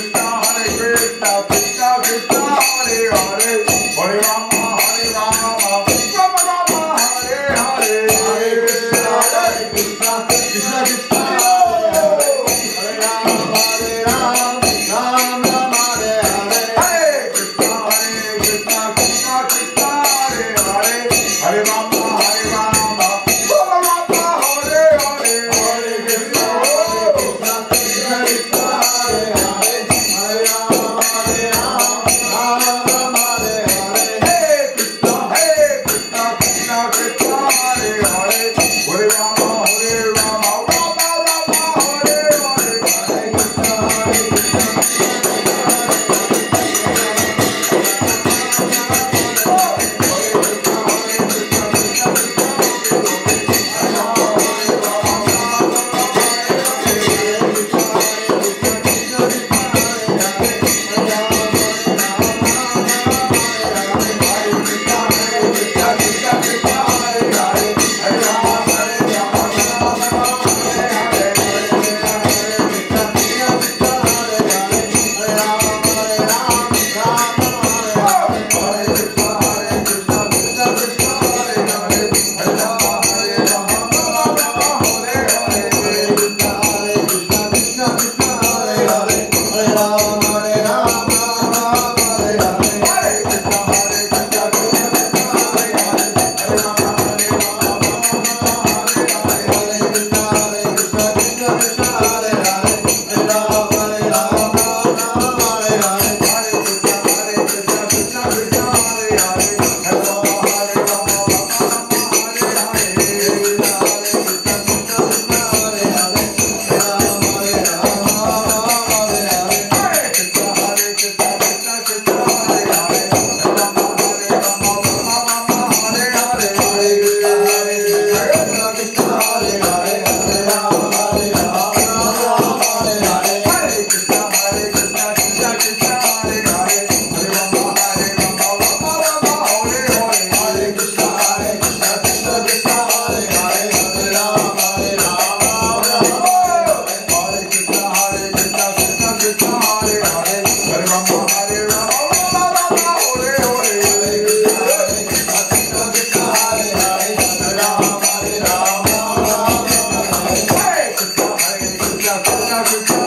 the. Hare